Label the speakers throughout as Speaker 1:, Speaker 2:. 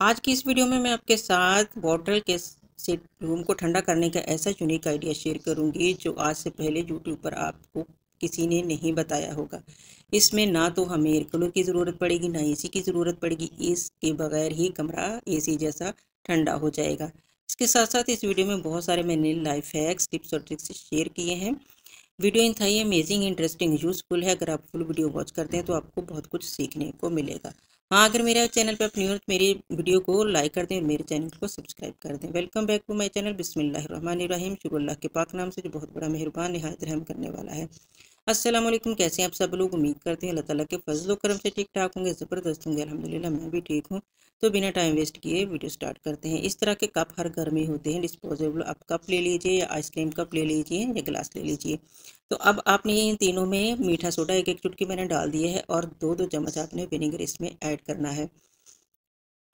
Speaker 1: आज की इस वीडियो में मैं आपके साथ बॉटल के से रूम को ठंडा करने का ऐसा यूनिक आइडिया शेयर करूँगी जो आज से पहले यूट्यूब पर आपको किसी ने नहीं बताया होगा। इसमें ना तो हमें एयर कूलर की ज़रूरत पड़ेगी, ना एसी की ज़रूरत पड़ेगी। इसके बगैर ही कमरा एसी जैसा ठंडा हो जाएगा। इसके साथ साथ इस वीडियो में बहुत सारे मैंने लाइफ हैक्स टिप्स और ट्रिक्स शेयर किए हैं। वीडियो इंतहाई अमेजिंग इंटरेस्टिंग यूज़फुल है। अगर आप फुल वीडियो वॉच करते हैं तो आपको बहुत कुछ सीखने को मिलेगा। हाँ अगर मेरे चैनल पर अपनी तो मेरी वीडियो को लाइक कर दें और मेरे चैनल को सब्सक्राइब कर दें। Welcome back to my channel बिस्मिल्लाहिर्रहमानिर्रहीम। शुरू अल्लाह के पाक नाम से जो बहुत बड़ा मेहरबान, नहायत रहम करने वाला है। अस्सलाम वालेकुम, कैसे हैं आप सब लोग? उम्मीद करते हैं अल्लाह ताला के फजल करम से ठीक ठाक होंगे, ज़बरदस्त होंगे, अल्हम्दुलिल्लाह, मैं भी ठीक हूँ। तो बिना टाइम वेस्ट किए वीडियो स्टार्ट करते हैं। इस तरह के कप हर घर में होते हैं डिस्पोजेबल आप कप ले लीजिए या आइसक्रीम कप ले लीजिए या गिलास ले लीजिए। तो अब आपने इन तीनों में मीठा सोडा एक एक चुटकी मैंने डाल दिया है और दो दो चम्मच आपने विनेगर इसमें ऐड करना है।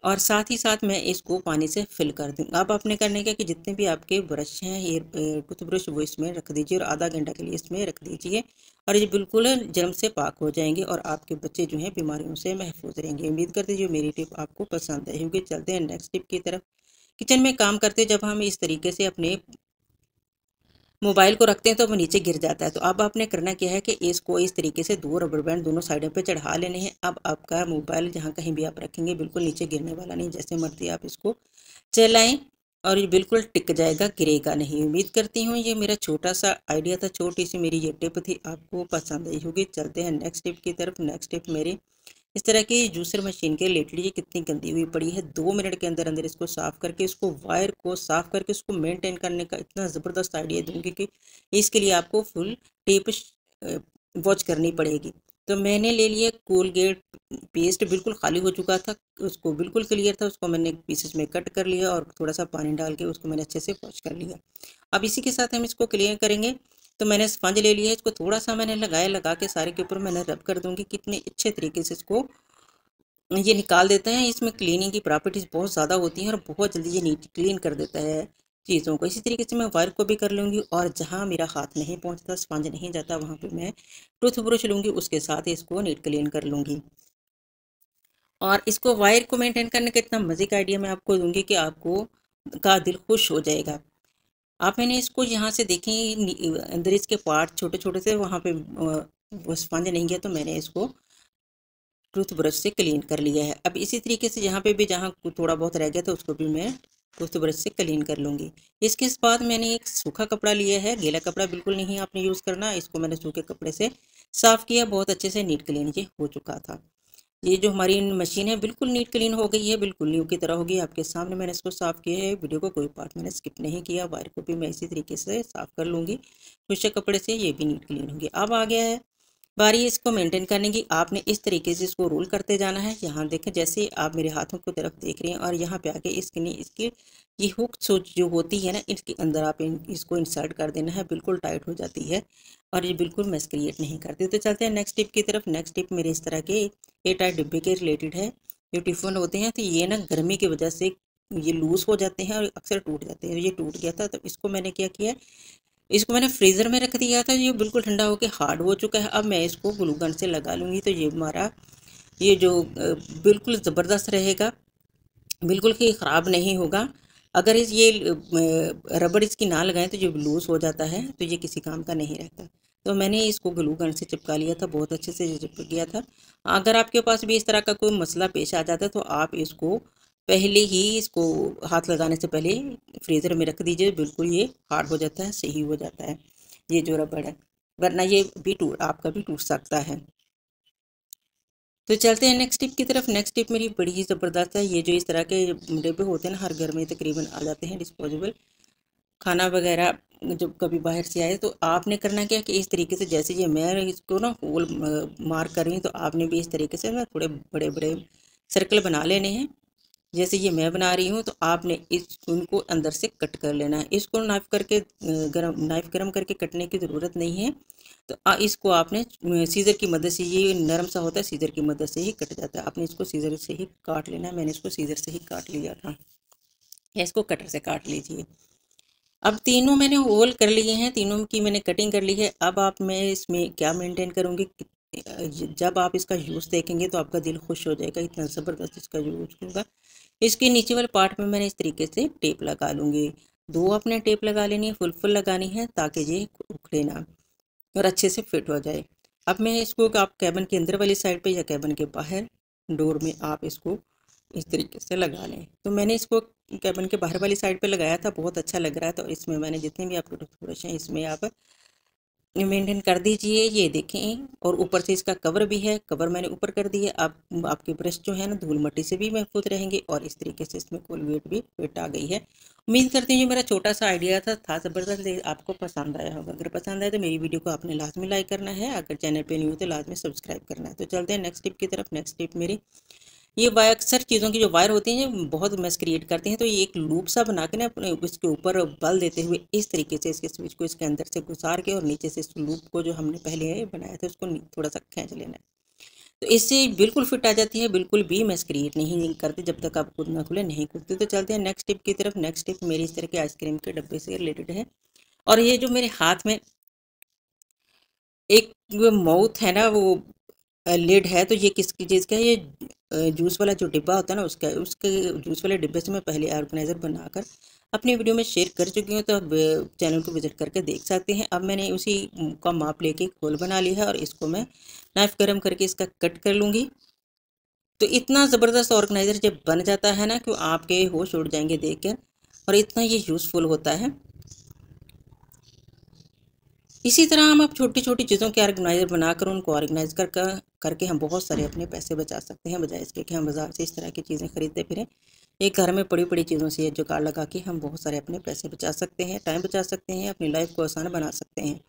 Speaker 1: और साथ ही साथ मैं इसको पानी से फिल कर दूँ अब आपने करने का कि जितने भी आपके ब्रश हैं, ये टूथब्रश वो इसमें रख दीजिए और आधा घंटा के लिए इसमें रख दीजिए और ये बिल्कुल जर्म से पाक हो जाएँगे और आपके बच्चे जो हैं बीमारियों से महफूज रहेंगे। उम्मीद करते जो मेरी टिप आपको पसंद है क्योंकि चलते हैं नेक्स्ट टिप की तरफ़। किचन में काम करते जब हम इस तरीके से अपने मोबाइल को रखते हैं तो वो नीचे गिर जाता है। तो अब आपने करना क्या है कि इसको इस तरीके से दो रबर बैंड दोनों साइडों पे चढ़ा लेने हैं। अब आपका मोबाइल जहाँ कहीं भी आप रखेंगे, बिल्कुल नीचे गिरने वाला नहीं, जैसे मर्ज़ी आप इसको चलाएँ और ये बिल्कुल टिक जाएगा, गिरेगा नहीं। उम्मीद करती हूँ ये मेरा छोटा सा आइडिया था छोटी सी मेरी ये टिप थी। आपको पसंद आई होगी, चलते हैं नेक्स्ट टिप की तरफ़। नेक्स्ट टिप मेरी इस तरह की जूसर मशीन के लेट लीजिए कितनी गंदी हुई पड़ी है। दो मिनट के अंदर अंदर इसको साफ़ करके, इसको वायर को साफ़ करके उसको मेंटेन करने का इतना ज़बरदस्त आइडिया दूँगी कि इसके लिए आपको फुल टेप वॉच करनी पड़ेगी। तो मैंने ले लिया कोलगेट पेस्ट बिल्कुल खाली हो चुका था, उसको बिल्कुल क्लियर था, उसको मैंने पीसेस में कट कर लिया और थोड़ा सा पानी डाल के उसको मैंने अच्छे से वॉश कर लिया। अब इसी के साथ हम इसको क्लियर करेंगे। तो मैंने स्पंज ले लिया है इसको थोड़ा सा मैंने लगाया, लगा के सारे के ऊपर मैंने रब कर दूँगी। कितने अच्छे तरीके से इसको ये निकाल देते हैं। इसमें क्लीनिंग की प्रॉपर्टीज़ बहुत ज़्यादा होती हैं और बहुत जल्दी ये नीट क्लीन कर देता है चीज़ों को। इसी तरीके से मैं वायर को भी कर लूँगी और जहाँ मेरा हाथ नहीं पहुँचता, स्पंज नहीं जाता, वहाँ पर मैं टूथ ब्रश लूँगी, उसके साथ इसको नीट क्लीन कर लूँगी। और इसको वायर को मेंटेन करने का इतना मज़े का आइडिया मैं आपको दूँगी कि आपको का दिल खुश हो जाएगा। आप मैंने इसको यहाँ से देखें अंदर इसके पार्ट छोटे छोटे से वहाँ पे स्पंज नहीं गया तो मैंने इसको टूथ ब्रश से क्लीन कर लिया है। अब इसी तरीके से यहाँ पे भी जहाँ थोड़ा बहुत रह गया था, उसको भी मैं टूथ ब्रश से क्लीन कर लूँगी। इसके बाद मैंने एक सूखा कपड़ा लिया है, गीला कपड़ा बिल्कुल नहीं आपने यूज़ करना, इसको मैंने सूखे कपड़े से साफ़ किया, बहुत अच्छे से नीट क्लीन ये हो चुका था। ये जो हमारी मशीन है, बिल्कुल नीट क्लीन हो गई है, बिल्कुल न्यू की तरह होगी आपके सामने मैंने इसको साफ़ किया है, वीडियो को कोई पार्ट मैंने स्किप नहीं किया, वायर को भी मैं इसी तरीके से साफ़ कर लूँगी। खुशे कपड़े से, ये भी नीट क्लीन होगी। अब आ गया है बारी इसको मेंटेन करने की। आपने इस तरीके से इसको रोल करते जाना है। यहाँ देखें जैसे आप मेरे हाथों की तरफ़ देख रहे हैं और यहाँ पे आके इसके इसकी ये हुक सोच जो होती है ना इसके अंदर आप इन, इसको इंसर्ट कर देना है। बिल्कुल टाइट हो जाती है और ये बिल्कुल मैस क्रिएट नहीं करती। तो चलते हैं नेक्स्ट टिप की तरफ़। नेक्स्ट टिप मेरे इस तरह के ए टाइट डिब्बे के रिलेटेड है जो टिफ़िन होते हैं। तो ये ना गर्मी की वजह से ये लूज़ हो जाते हैं और अक्सर टूट जाते हैं। ये टूट गया था तो इसको मैंने क्या किया इसको मैंने फ्रीज़र में रख दिया था, ये बिल्कुल ठंडा होकर हार्ड हो चुका है। अब मैं इसको ग्लूगन से लगा लूँगी तो ये हमारा, ये जो बिल्कुल ज़बरदस्त रहेगा, बिल्कुल ही ख़राब नहीं होगा। अगर इस, ये रबड़ इसकी ना लगाएँ तो जो लूज़ हो जाता है तो ये किसी काम का नहीं रहता। तो मैंने इसको ग्लू गन से चिपका लिया था, बहुत अच्छे से चिपक गया था। अगर आपके पास भी इस तरह का कोई मसला पेश आ जाता है तो आप इसको पहले ही इसको हाथ लगाने से पहले फ्रीज़र में रख दीजिए, बिल्कुल ये हार्ड हो जाता है, सही हो जाता है। ये जो रबड़ है, वरना ये भी टूट, आपका भी टूट सकता है। तो चलते हैं नेक्स्ट टिप की तरफ़। नेक्स्ट टिप मेरी बड़ी ही ज़बरदस्त है। ये जो इस तरह के डिब्बे होते हैं ना, हर घर में तकरीबन आ जाते हैं डिस्पोजेबल खाना वगैरह जब कभी बाहर से आए तो आपने करना क्या कि इस तरीके से जैसे ये मैं इसको ना होल मार कर रही हूँ तो आपने भी इस तरीके से ना थोड़े बड़े बड़े सर्कल बना लेने हैं। जैसे ये मैं बना रही हूँ तो आपने इस उनको अंदर से कट कर लेना है। इसको नाइफ करके गरम नाइफ गरम करके कटने की ज़रूरत नहीं है। तो आ, इसको आपने सीज़र की मदद से ये नरम सा होता है सीज़र की मदद से ही कट जाता है। आपने इसको सीज़र से ही काट लेना है। मैंने इसको सीज़र से ही काट लिया था। या इसको कटर से काट लीजिए। अब तीनों मैंने होल कर लिए हैं। तीनों की मैंने कटिंग कर ली है। अब आप मैं इसमें क्या मेंटेन करूँगी? जब आप इसका यूज़ देखेंगे तो आपका दिल खुश हो जाएगा, इतना ज़बरदस्त इसका यूज़ होगा। इसके नीचे वाले पार्ट में मैंने इस तरीके से टेप लगा लूँगी। दो अपने टेप लगा लेनी है फुल फुल लगानी है ताकि ये उखड़े ना और अच्छे से फिट हो जाए। अब मैं इसको आप कैबन के अंदर वाली साइड पे या कैबन के बाहर डोर में आप इसको इस तरीके से लगा लें। तो मैंने इसको कैबन के बाहर वाली साइड पे लगाया था, बहुत अच्छा लग रहा है। तो इसमें मैंने जितने भी आपको डेकोरेशन इसमें आप मेंटेन कर दीजिए, ये देखें। और ऊपर से इसका कवर भी है, कवर मैंने ऊपर कर दिया। आप, आपके ब्रश जो है ना, धूल मट्टी से भी महफूज रहेंगे और इस तरीके से इसमें कोलगेट भी फिट आ गई है। उम्मीद करती हूँ जो मेरा छोटा सा आइडिया था था ज़बरदस्त आपको पसंद आया होगा। अगर पसंद आए तो मेरी वीडियो को आपने लाजमी लाइक करना है, अगर चैनल पर नहीं हो तो लाजमी सब्सक्राइब करना है। तो चलते हैं नेक्स्ट टिप की तरफ़। नेक्स्ट टिप मेरी ये वायर अक्सर चीज़ों की जो वायर होती हैं बहुत मैस क्रिएट करती हैं तो ये एक लूप सा बना के ना अपने इसके ऊपर बल देते हुए इस तरीके से इसके स्विच को इसके अंदर से घुसार के और नीचे से इस लूप को जो हमने पहले बनाया था, उसको थोड़ा सा खींच लेना है। तो इससे बिल्कुल फिट आ जाती है, बिल्कुल भी मैस क्रिएट नहीं करते, जब तक आप खुद ना खुले, नहीं खुलते तो चलते हैं नेक्स्ट टिप की तरफ़। नेक्स्ट टिप मेरी इस तरह के आइसक्रीम के डब्बे से रिलेटेड है। और ये जो मेरे हाथ में एक माउथ है ना, वो लिड है तो ये किसकी चीज़ का है ये जूस वाला जो डिब्बा होता है ना, उसका, उसके जूस वाले डिब्बे से मैं पहले ऑर्गेनाइज़र बनाकर अपनी वीडियो में शेयर कर चुकी हूँ तो अब चैनल को विज़िट करके देख सकते हैं। अब मैंने उसी का माप लेके खोल बना लिया है और इसको मैं नाइफ गर्म करके इसका कट कर लूँगी। तो इतना ज़बरदस्त ऑर्गेनाइज़र जब बन जाता है ना, कि आपके होश उड़ जाएँगे देख कर और इतना ये यूज़फुल होता है। इसी तरह हम अब छोटी छोटी चीज़ों के ऑर्गेनाइज़र बनाकर उनको ऑर्गेनाइज कर करके हम बहुत सारे अपने पैसे बचा सकते हैं, बजाय इसके कि हम बाज़ार से इस तरह की चीज़ें खरीदते फिरें। एक घर में बड़ी बड़ी चीज़ों से जुगाड़ लगा के हम बहुत सारे अपने पैसे बचा सकते हैं, टाइम बचा सकते हैं, अपनी लाइफ को आसान बना सकते हैं।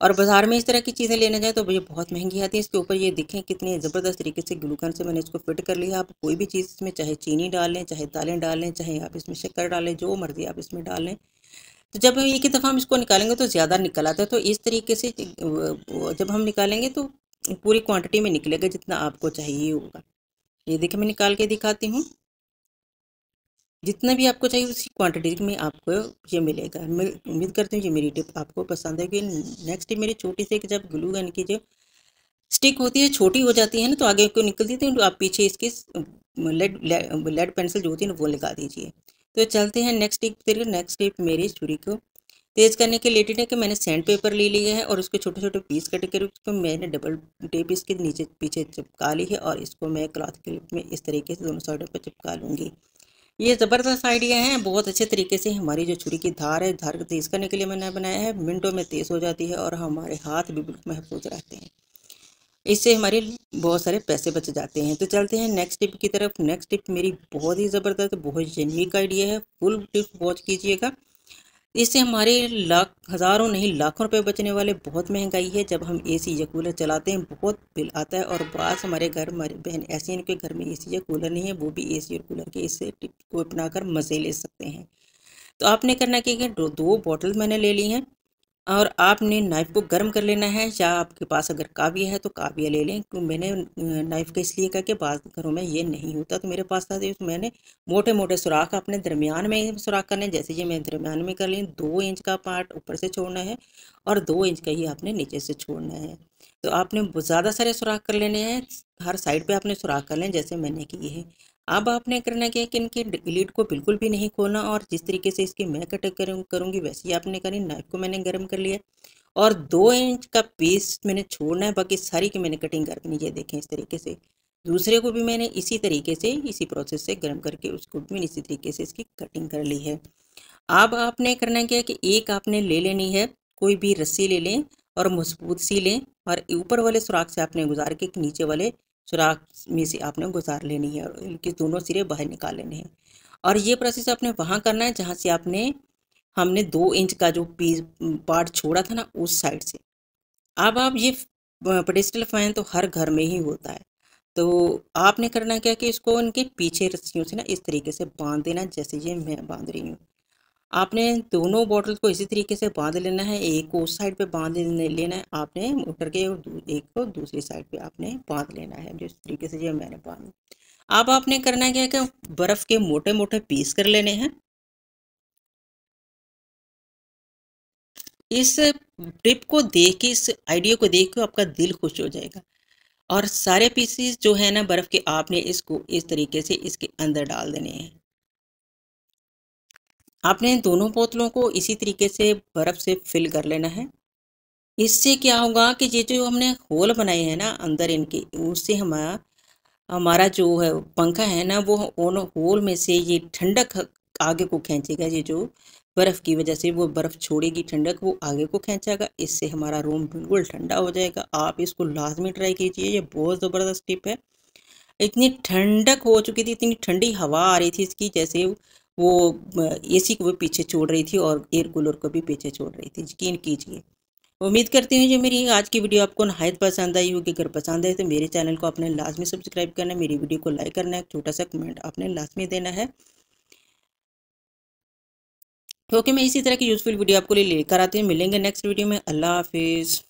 Speaker 1: और बाज़ार में इस तरह की चीज़ें लेने जाए तो ये बहुत महँगी आती है। इसके ऊपर ये दिखें कितने ज़बरदस्त तरीके से ग्लूकन से मैंने इसको फिट कर लिया। आप कोई भी चीज़ इसमें चाहे चीनी डाल लें, चाहे दालें डाल लें, चाहे आप इसमें शक्कर डालें जो मर्ज़ी आप इसमें डाल लें। तो जब हम एक ही दफ़ा हम इसको निकालेंगे तो ज़्यादा निकल आता है। तो इस तरीके से, जब हम निकालेंगे तो पूरी क्वांटिटी में निकलेगा जितना आपको चाहिए होगा। ये देखिए मैं निकाल के दिखाती हूँ। जितना भी आपको चाहिए उसी क्वांटिटी में आपको ये मिलेगा। मैं उम्मीद करती हूँ ये मेरी टिप आपको पसंद है कि नेक्स्ट मेरी छोटी सी जब ग्लू गन की जो स्टिक होती है, छोटी हो जाती है ना तो आगे को निकलती थी तो आप पीछे इसकी, लेड लेड पेंसिल जो होती है ना, वो लगा दीजिए। तो चलते हैं नेक्स्ट टिप फिर नेक्स्ट टिप मेरी छुरी को। तेज़ करने के रिलेटेड है कि मैंने सैंड पेपर ले लिया है और उसके छोटे छोटे पीस कट कर उसको मैंने डबल टेप इसके नीचे, पीछे चिपका ली है और इसको मैं क्लॉथ क्लिप में इस तरीके से दोनों साइडों पर चिपका लूँगी। ये ज़बरदस्त आइडिया है, बहुत अच्छे तरीके से हमारी जो छुरी की धार है, धार तेज़ करने के लिए मैंने बनाया है, मिनटों में तेज़ हो जाती है और हमारे हाथ भी बिल्कुल महफूज रहते हैं। इससे हमारे बहुत सारे पैसे बच जाते हैं। तो चलते हैं नेक्स्ट टिप की तरफ़। नेक्स्ट टिप मेरी बहुत ही ज़बरदस्त बहुत जेनविक आइडिया है। फुल टिप वॉच कीजिएगा। इससे हमारे लाख हज़ारों नहीं लाखों रुपए बचने वाले बहुत महँगाई है। जब हम एसी या कूलर चलाते हैं बहुत बिल आता है और बास हमारे घर हमारे बहन ऐसे इनके घर में एसी या कूलर नहीं है वो भी एसी और कूलर के इससे टिप को अपनाकर मज़े ले सकते हैं। तो आपने करना क्या दो, दो बॉटल मैंने ले ली हैं। और आपने नाइफ़ को गर्म कर लेना है या आपके पास अगर काविया है तो काविया ले लें क्योंकि मैंने नाइफ़ का इसलिए कहा कि बाद घरों में ये नहीं होता। तो मेरे पास था तो मैंने मोटे मोटे सुराख अपने दरमियान में सुराख करने जैसे ये मैं दरमियान में कर लें, दो इंच का पार्ट ऊपर से छोड़ना है और दो इंच का ही आपने नीचे से छोड़ना है। तो आपने ज़्यादा सारे सुराख कर लेने हैं, हर साइड पर आपने सुराख कर लें जैसे मैंने किए हैं। अब आपने करना क्या है कि इनके लीड को बिल्कुल भी नहीं खोलना और जिस तरीके से इसकी मैं कट करूँ, करूँगी वैसे ही आपने करी, नाइफ को मैंने गर्म कर लिया। और दो इंच का पीस मैंने छोड़ना है, बाकी सारी की मैंने कटिंग कर देनी है देखें इस तरीके से। दूसरे को भी मैंने इसी तरीके से, इसी प्रोसेस से गर्म करके उसको भी इसी तरीके से इसकी कटिंग कर ली है। अब आपने करना क्या है कि एक आपने ले लेनी है, कोई भी रस्सी ले लें और मज़बूत सी लें और ऊपर वाले सुराख से आपने गुजार के नीचे वाले सुराख में से आपने गुजार लेनी है और इनके दोनों सिरे बाहर निकाल लेने हैं। और ये प्रोसेस आपने वहाँ करना है जहाँ से आपने, हमने दो इंच का जो पीस पार्ट छोड़ा था ना उस साइड से। अब आप ये पेडिस्टल फ़ैन तो हर घर में ही होता है। तो आपने करना क्या कि इसको उनके पीछे रस्सियों से ना इस तरीके से बाँध देना जैसे ये मैं बाँध रही हूँ। आपने दोनों बॉटल को इसी तरीके से बाँध लेना है, एक को उस साइड पे बाँध लेना है, आपने मोटर के एक को दूसरी साइड पे आपने बाँध लेना है, जिस तरीके से ये मैंने बाँध अब आपने करना क्या है कि बर्फ़ के मोटे मोटे पीस कर लेने हैं। इस ट्रिप को देख के, इस आइडिया को देख के आपका दिल खुश हो जाएगा। और सारे पीसीस जो है ना, बर्फ़ के, आपने इसको इस तरीके से इसके अंदर डाल देने हैं। आपने दोनों बोतलों को इसी तरीके से बर्फ़ से फिल कर लेना है। इससे क्या होगा कि ये जो हमने होल बनाए हैं ना अंदर इनके, उससे हमारा हमारा जो है पंखा है ना, वो उन होल में से ये ठंडक आगे को खींचेगा, ये जो बर्फ़ की वजह से वो बर्फ़ छोड़ेगी ठंडक, वो आगे को खींचेगा। इससे हमारा रूम बिल्कुल ठंडा हो जाएगा। आप इसको लाजमी ट्राई कीजिए, ये बहुत ज़बरदस्त टिप है। इतनी ठंडक हो चुकी थी, इतनी ठंडी हवा आ रही थी इसकी, जैसे वो एसी को भी पीछे छोड़ रही थी और एयर कूलर को भी पीछे छोड़ रही थी। यकीन कीजिए। उम्मीद करती हूँ जो मेरी आज की वीडियो आपको नहायत पसंद आई होगी। अगर पसंद है तो मेरे चैनल को आपने लाजमी सब्सक्राइब करना है, मेरी वीडियो को लाइक करना है, छोटा सा कमेंट आपने लाजमी देना है। क्योंकि मैं इसी तरह की यूज़फुल वीडियो आपको लिए लेकर आती हूँ। मिलेंगे नेक्स्ट वीडियो में। अल्लाह हाफिज़।